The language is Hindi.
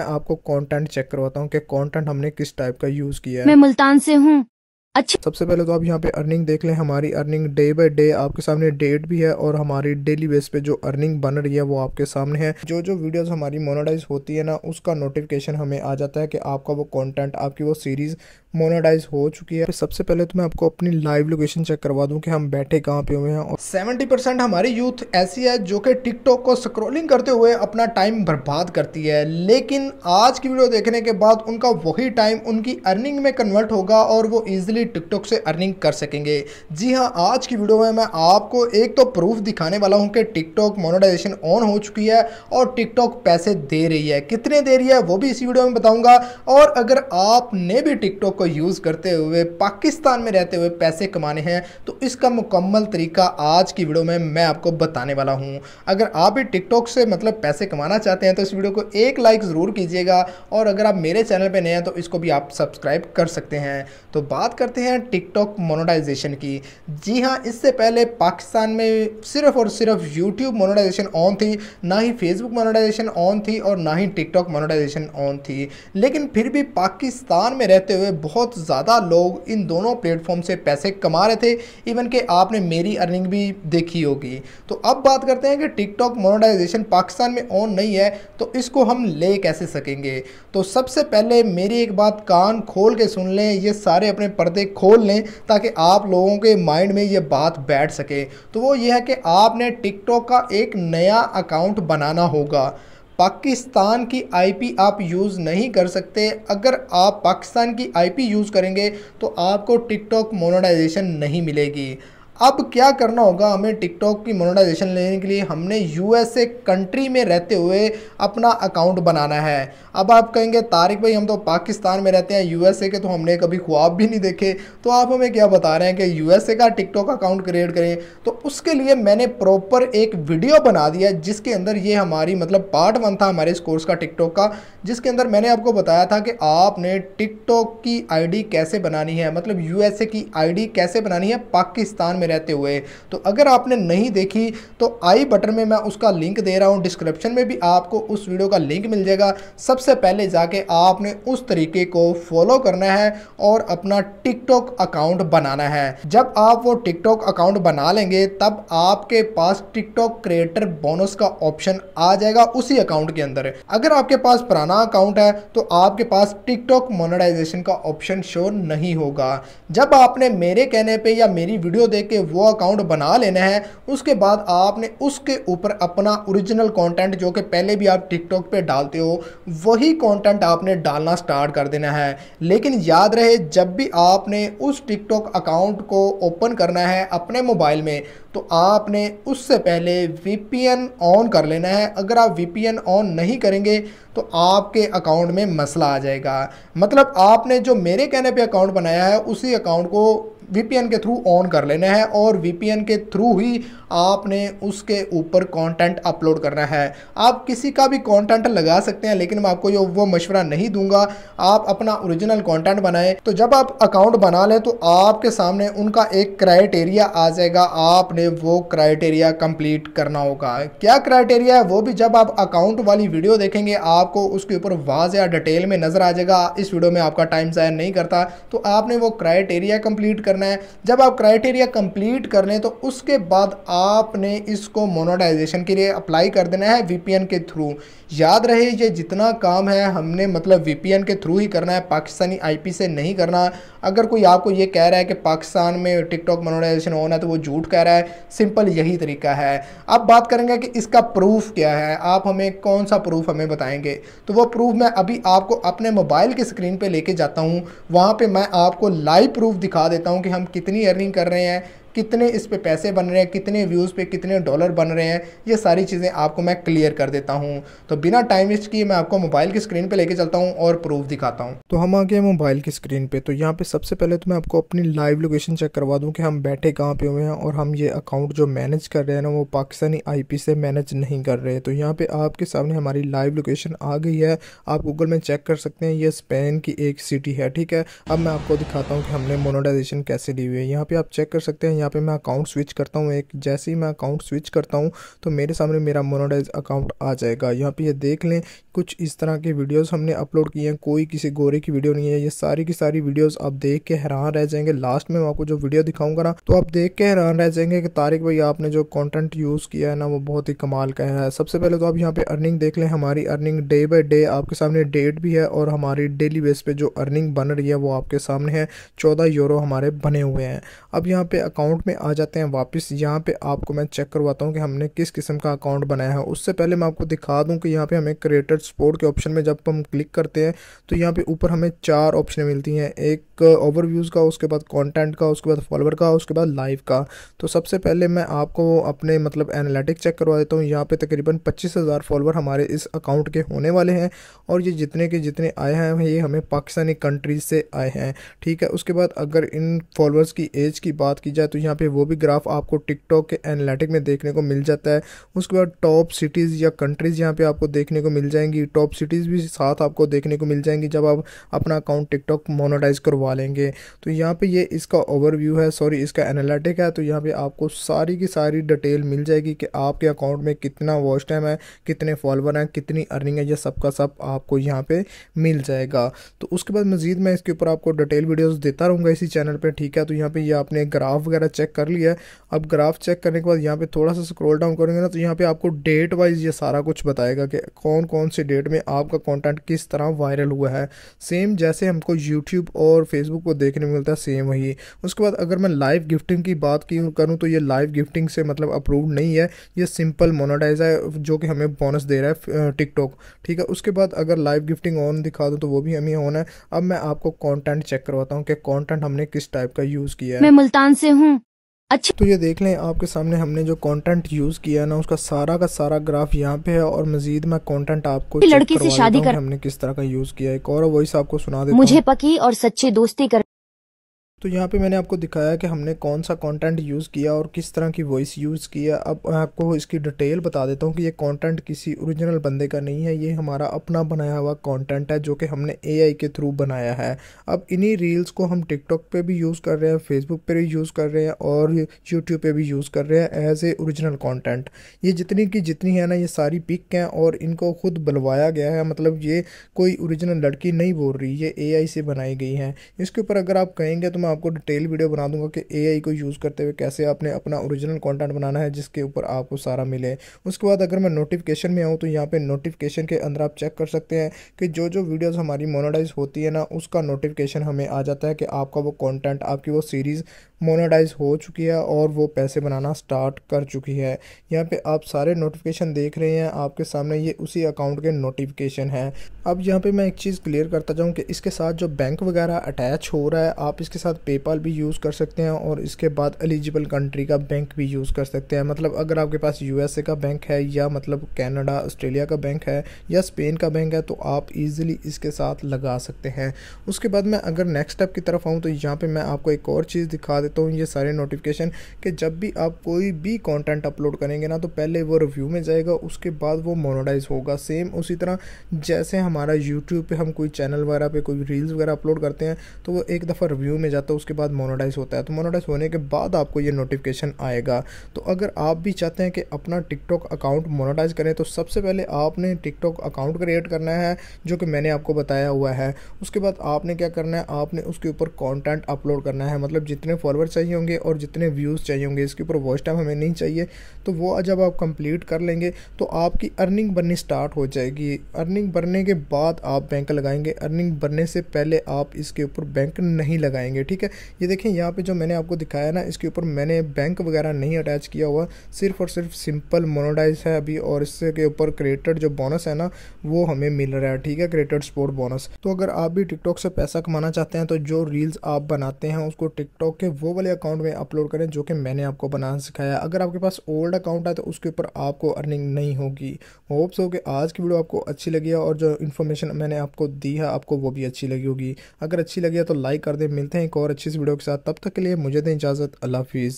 मैं आपको कंटेंट चेक करवाता हूँ कि कंटेंट हमने किस टाइप का यूज़ किया है। मैं मुल्तान से हूँ। अच्छा सबसे पहले तो आप यहाँ पे अर्निंग देख लें। हमारी अर्निंग डे बाय डे आपके सामने डेट भी है और हमारी डेली बेस पे जो अर्निंग बन रही है वो आपके सामने है। जो जो वीडियोस हमारी मोनोटाइज होती है ना उसका नोटिफिकेशन हमें आ जाता है कि आपका वो कंटेंट आपकी वो सीरीज़ मोनोडाइज हो चुकी है। सबसे पहले तो मैं आपको अपनी लाइव लोकेशन चेक करवा दूँ कि हम बैठे कहाँ पे हुए हैं और सेवेंटी परसेंट हमारी यूथ ऐसी है जो कि टिकटॉक को स्क्रोलिंग करते हुए अपना टाइम बर्बाद करती है। लेकिन आज की वीडियो देखने के बाद उनका वही टाइम उनकी अर्निंग में कन्वर्ट होगा और वो ईजिली टिकटॉक से अर्निंग कर सकेंगे। जी हाँ आज की वीडियो में मैं आपको एक तो प्रूफ दिखाने वाला हूँ कि टिकटॉक मोनोडाइजेशन ऑन हो चुकी है और टिकटॉक पैसे दे रही है। कितने दे रही है वो भी इसी वीडियो में बताऊँगा। और अगर आपने भी टिकटॉक को यूज़ करते हुए पाकिस्तान में रहते हुए पैसे कमाने हैं तो इसका मुकम्मल तरीका आज की वीडियो में मैं आपको बताने वाला हूँ। अगर आप भी टिकटॉक से मतलब पैसे कमाना चाहते हैं तो इस वीडियो को एक लाइक ज़रूर कीजिएगा, और अगर आप मेरे चैनल पर नए हैं तो इसको भी आप सब्सक्राइब कर सकते हैं। तो बात करते हैं टिकटॉक मोनोटाइजेशन की। जी हाँ इससे पहले पाकिस्तान में सिर्फ़ और सिर्फ़ यूट्यूब मोनोटाइजेशन ऑन थी, ना ही फेसबुक मोनोटाइजेशन ऑन थी, और ना ही टिकटॉक मोनोटाइजेशन ऑन थी। लेकिन फिर भी पाकिस्तान में रहते हुए बहुत ज़्यादा लोग इन दोनों प्लेटफॉर्म से पैसे कमा रहे थे। इवन कि आपने मेरी अर्निंग भी देखी होगी। तो अब बात करते हैं कि टिकटॉक मोनेटाइजेशन पाकिस्तान में ऑन नहीं है तो इसको हम ले कैसे सकेंगे? तो सबसे पहले मेरी एक बात कान खोल के सुन लें, ये सारे अपने पर्दे खोल लें, ताकि आप लोगों के माइंड में ये बात बैठ सके। तो वो ये है कि आपने टिकटॉक का एक नया अकाउंट बनाना होगा। पाकिस्तान की आईपी आप यूज़ नहीं कर सकते। अगर आप पाकिस्तान की आईपी यूज़ करेंगे तो आपको टिकटॉक मोनेटाइजेशन नहीं मिलेगी। अब क्या करना होगा हमें टिकटॉक की मोनेटाइजेशन लेने के लिए हमने यूएसए कंट्री में रहते हुए अपना अकाउंट बनाना है। अब आप कहेंगे, तारिक भाई, हम तो पाकिस्तान में रहते हैं यूएसए के तो हमने कभी ख्वाब भी नहीं देखे। तो आप हमें क्या बता रहे हैं कि यूएसए का टिकटॉक अकाउंट क्रिएट करें। तो उसके लिए मैंने प्रॉपर एक वीडियो बना दिया, जिसके अंदर ये हमारी मतलब पार्ट वन था हमारे इस कोर्स का टिकटॉक का, जिसके अंदर मैंने आपको बताया था कि आपने टिकटॉक की आईडी कैसे बनानी है मतलब यूएसए की आईडी कैसे बनानी है, पाकिस्तान में में रहते हुए। तो अगर आपने नहीं देखी तो आई बटन में मैं उसका लिंक दे रहा हूँ। डिस्क्रिप्शन में भी आपको उस वीडियो का लिंक मिल जाएगा। सबसे पहले जाके आपने उस तरीके को फॉलो करना है और अपना टिकटॉक अकाउंट बनाना है। जब आप वो टिकटॉक अकाउंट बना लेंगे, तब आपके पास टिकटॉक क्रिएटर बोनस का ऑप्शन आ जाएगा उसी अकाउंट के अंदर। अगर आपके पास पुराना अकाउंट है तो आपके पास टिकटॉक मोनेटाइजेशन का ऑप्शन शो नहीं होगा। जब आपने मेरे कहने पे या मेरी वीडियो देख के के वो अकाउंट बना लेना है। उसके बाद आपने उसके ऊपर अपना ओरिजिनल कंटेंट जो कि पहले भी आप टिकटॉक पे डालते हो, वही कंटेंट आपने डालना स्टार्ट कर देना है। लेकिन याद रहे, जब भी आपने उस टिकटॉक अकाउंट को ओपन करना है अपने मोबाइल में तो आपने उससे पहले वीपीएन ऑन कर लेना है। अगर आप वीपीएन ऑन नहीं करेंगे तो आपके अकाउंट में मसला आ जाएगा। मतलब आपने जो मेरे कहने पे अकाउंट बनाया है, उसी अकाउंट को वीपीएन के थ्रू ऑन कर लेना है और वीपीएन के थ्रू ही आपने उसके ऊपर कंटेंट अपलोड करना है। आप किसी का भी कंटेंट लगा सकते हैं, लेकिन मैं आपको वो मशवरा नहीं दूँगा। आप अपना ओरिजिनल कंटेंट बनाएँ। तो जब आप अकाउंट बना लें तो आपके सामने उनका एक क्राइटेरिया आ जाएगा। आपने वो क्राइटेरिया कंप्लीट करना होगा। क्या क्राइटेरिया है? वो भी जब आप अकाउंट वाली वीडियो देखेंगे आपको उसके ऊपर वाज या डिटेल में नज़र आ जाएगा। इस वीडियो में आपका टाइम ज़ायर नहीं करता तो आपने वो क्राइटेरिया कंप्लीट करना है। जब आप क्राइटेरिया कंप्लीट कर लें तो उसके बाद आपने इसको मोनोटाइजेशन के लिए अप्लाई कर देना है वीपीएन के थ्रू याद रहे, ये जितना काम है, हमने मतलब वीपीएन के थ्रू ही करना है, पाकिस्तानी आईपी से नहीं करना। अगर कोई आपको ये कह रहा है कि पाकिस्तान में टिकटॉक मोनोटाइजेशन होना है तो वो झूठ कह रहा है। सिंपल यही तरीका है। अब बात करेंगे कि इसका प्रूफ क्या है। आप हमें कौन सा प्रूफ हमें बताएँगे? तो वो प्रूफ मैं अभी आपको अपने मोबाइल के स्क्रीन पे लेके जाता हूँ। वहाँ पे मैं आपको लाइव प्रूफ दिखा देता हूँ कि हम कितनी अर्निंग कर रहे हैं कितने इस पे पैसे बन रहे हैं, कितने व्यूज़ पे कितने डॉलर बन रहे हैं, ये सारी चीज़ें आपको मैं क्लियर कर देता हूँ। तो बिना टाइम वेस्ट किए मैं आपको मोबाइल की स्क्रीन पे लेके चलता हूँ और प्रूफ दिखाता हूँ। तो हम आ गए मोबाइल की स्क्रीन पे। तो यहाँ पे सबसे पहले तो मैं आपको अपनी लाइव लोकेशन चेक करवा दूँ कि हम बैठे कहाँ पे हुए हैं और हम ये अकाउंट जो मैनेज कर रहे हैं ना, वो पाकिस्तानी आईपी से मैनेज नहीं कर रहे। तो यहाँ पे आपके सामने हमारी लाइव लोकेशन आ गई है। आप गूगल में चेक कर सकते हैं, ये स्पेन की एक सिटी है, ठीक है? अब मैं आपको दिखाता हूँ कि हमने मोनोटाइजेशन कैसे ली हुई है। यहाँ पे आप चेक कर सकते हैं यहाँ पे मैं अकाउंट स्विच करता हूँ, एक जैसे ही मैं अकाउंट स्विच करता हूँ तो मेरे सामने मेरा मोनोडाइज अकाउंट आ जाएगा। यहाँ पे ये देख लें, कुछ इस तरह के वीडियोस हमने अपलोड की हैं। कोई किसी गोरे की वीडियो नहीं है। ये सारी की सारी वीडियोस आप देख के हैरान रह जाएँगे। लास्ट में मैं आपको जो वीडियो दिखाऊँगा ना तो आप देख के हैरान रह जाएँगे कि तारिक भाई, आपने जो कंटेंट यूज़ किया है ना, वो बहुत ही कमाल का है। सबसे पहले तो आप यहाँ पे अर्निंग देख लें। हमारी अर्निंग डे बाई डे आपके सामने डेट भी है और हमारी डेली बेस पे जो अर्निंग बन रही है, वो आपके सामने है। चौदह यूरो हमारे बने हुए हैं। अब यहाँ पे अकाउंट में आ जाते हैं वापस। यहाँ पे आपको मैं चेक करवाता हूँ कि हमने किस किस्म का अकाउंट बनाया है। उससे पहले मैं आपको दिखा दूँ कि यहाँ पे हमें क्रिएटर स्पोर्ट के ऑप्शन में जब हम क्लिक करते हैं तो यहाँ पे ऊपर हमें चार ऑप्शन मिलती हैं। एक ओवरव्यूज़ का, उसके बाद कॉन्टेंट का, उसके बाद फॉलोअर का, उसके बाद लाइव का। तो सबसे पहले मैं आपको अपने मतलब एनालिटिक चेक करवा देता हूँ। यहाँ पे तकरीबन पच्चीस हज़ार फॉलोअर हमारे इस अकाउंट के होने वाले हैं और ये जितने के जितने आए हैं, ये हमें पाकिस्तानी कंट्रीज़ से आए हैं। ठीक है, उसके बाद अगर इन फॉलोअर्स की एज की बात की जाए तो यहाँ पे वो भी ग्राफ आपको टिकटॉक के एनालिटिक में देखने को मिल जाता है। उसके बाद टॉप सिटीज़ या कंट्रीज़ यहाँ पे आपको देखने को मिल जाएँगी। टॉप सिटीज़ भी साथ आपको देखने को मिल जाएँगी जब आप अपना अकाउंट टिकटॉक मोनोटाइज करवा लेंगे। तो यहाँ पे ये इसका ओवरव्यू है सॉरी इसका एनालिटिक है। तो यहाँ पे आपको सारी की सारी डिटेल मिल जाएगी कि आपके अकाउंट में कितना वॉच टाइम है, कितने फॉलोवर हैं, कितनी अर्निंग है, ये सब का सब आपको यहाँ पे मिल जाएगा। तो उसके बाद मज़ीद मैं इसके ऊपर आपको डिटेल वीडियोज़ देता रहूँगा इसी चैनल पर ठीक है? तो यहाँ पे ये आपने ग्राफ वगैरह चेक कर लिया है। अब ग्राफ चेक करने के बाद यहाँ पे थोड़ा सा स्क्रॉल डाउन करेंगे ना तो यहाँ पे आपको डेट वाइज ये सारा कुछ बताएगा कि कौन कौन से डेट में आपका कंटेंट किस तरह वायरल हुआ है। सेम जैसे हमको यूट्यूब और फेसबुक को देखने में मिलता है सेम वही। उसके बाद अगर मैं लाइव गिफ्टिंग की बात की करूँ तो ये लाइव गिफ्टिंग से मतलब अप्रूव नहीं है। ये सिंपल मोनोटाइज है, जो कि हमें बोनस दे रहा है टिकटॉक ठीक है, उसके बाद अगर लाइव गिफ्टिंग ऑन दिखा दूँ तो वो भी हमें ऑन है। अब मैं आपको कॉन्टेंट चेक करवाता हूँ कि कॉन्टेंट हमने किस टाइप का यूज़ किया है। मैं मुल्तान से हूँ। अच्छा तो ये देख लें आपके सामने हमने जो कंटेंट यूज़ किया है ना उसका सारा का सारा ग्राफ यहाँ पे है और मजीद मैं कंटेंट आपको लड़की से शादी कर हमने किस तरह का यूज़ किया एक और वॉइस आपको सुना दे मुझे पकी और सच्ची दोस्ती कर तो यहाँ पे मैंने आपको दिखाया कि हमने कौन सा कंटेंट यूज़ किया और किस तरह की वॉइस यूज़ किया। अब मैं आपको इसकी डिटेल बता देता हूँ कि ये कंटेंट किसी ओरिजिनल बंदे का नहीं है, ये हमारा अपना बनाया हुआ कंटेंट है जो कि हमने एआई के थ्रू बनाया है। अब इन्हीं रील्स को हम टिकटॉक पे भी यूज़ कर रहे हैं फेसबुक पर भी यूज़ कर रहे हैं और यूट्यूब पर भी यूज़ कर रहे हैं एज ए औरिजिनल कॉन्टेंट ये जितनी की जितनी है ना, ये सारी पिक हैं और इनको खुद बुलवाया गया है। मतलब ये कोई औरिजिनल लड़की नहीं बोल रही, ये एआई से बनाई गई हैं। इसके ऊपर अगर आप कहेंगे तो मैं आपको डिटेल वीडियो बना दूँगा कि एआई को यूज़ करते हुए कैसे आपने अपना ओरिजिनल कंटेंट बनाना है, जिसके ऊपर आपको सारा मिले। उसके बाद अगर मैं नोटिफिकेशन में आऊँ तो यहाँ पे नोटिफिकेशन के अंदर आप चेक कर सकते हैं कि जो जो वीडियोज़ हमारी मोनोडाइज होती है ना, उसका नोटिफिकेशन हमें आ जाता है कि आपका वो कॉन्टेंट आपकी वो सीरीज़ मोनोडाइज हो चुकी है और वो पैसे बनाना स्टार्ट कर चुकी है। यहाँ पे आप सारे नोटिफिकेशन देख रहे हैं, आपके सामने ये उसी अकाउंट के नोटिफिकेशन है। अब यहाँ पे मैं एक चीज़ क्लियर करता जाऊँ कि इसके साथ जो बैंक वगैरह अटैच हो रहा है, आप इसके साथ पेपाल भी यूज़ कर सकते हैं और इसके बाद एलिजिबल कंट्री का बैंक भी यूज़ कर सकते हैं। मतलब अगर आपके पास यूएसए का बैंक है या मतलब कैनेडा ऑस्ट्रेलिया का बैंक है या स्पेन का बैंक है तो आप ईज़िली इसके साथ लगा सकते हैं। उसके बाद मैं अगर नेक्स्ट स्टेप की तरफ़ आऊँ तो यहाँ पर मैं आपको एक और चीज़ दिखा देता हूँ ये सारे नोटिफिकेशन कि जब भी आप कोई भी कंटेंट अपलोड करेंगे ना तो पहले वो रिव्यू में जाएगा, उसके बाद वो मोनोडाइज होगा। सेम उसी तरह, जैसे हमारा यूट्यूब पे हम कोई चैनल वगैरह पे कोई रील्स वगैरह अपलोड करते हैं तो वो एक दफ़ा रिव्यू में जाता है, उसके बाद मोनोडाइज होता है। तो मोनोडाइज होने के बाद आपको ये नोटिफिकेशन आएगा। तो अगर आप भी चाहते हैं कि अपना टिकटॉक अकाउंट मोनोडाइज करें तो सबसे पहले आपने टिकटॉक अकाउंट क्रिएट करना है, जो कि मैंने आपको बताया हुआ है। उसके बाद आपने क्या करना है, आपने उसके ऊपर कॉन्टेंट अपलोड करना है। मतलब जितने फॉलोअर फॉलोअर चाहिए होंगे और जितने व्यूज़ चाहिए होंगे, इसके ऊपर वॉच टाइम हमें नहीं चाहिए तो वो जब आप कंप्लीट कर लेंगे तो आपकी अर्निंग बननी स्टार्ट हो जाएगी। अर्निंग बनने के बाद आप बैंक लगाएँगे। अर्निंग बनने से पहले आप इसके ऊपर बैंक नहीं लगाएँगे, ठीक है? ये देखें, यहाँ पे जो मैंने आपको दिखाया ना, इसके ऊपर मैंने बैंक वगैरह नहीं अटैच किया हुआ, सिर्फ़ और सिर्फ़ सिंपल मोनोडाइज है अभी, और इसके ऊपर क्रिएटेड जो बोनस है ना, वो हमें मिल रहा है, ठीक है? क्रिएटेड स्पोर्ट बोनस तो अगर आप भी टिकटॉक से पैसा कमाना चाहते हैं तो जो रील्स आप बनाते हैं, उसको टिकटॉक के वो वाले अकाउंट में अपलोड करें जो कि मैंने आपको बनाना सिखाया अगर आपके पास ओल्ड अकाउंट है तो उसके ऊपर आपको अर्निंग नहीं होगी। होप्स हो कि आज की वीडियो आपको अच्छी लगी है और जो इन्फॉर्मेशन मैंने आपको दी है, आपको वो भी अच्छी लगी होगी। अगर अच्छी लगी है तो लाइक कर दें। मिलते हैं एक और अच्छी सी वीडियो के साथ। तब तक के लिए मुझे दें इजाज़त। अल्लाह हाफिज़।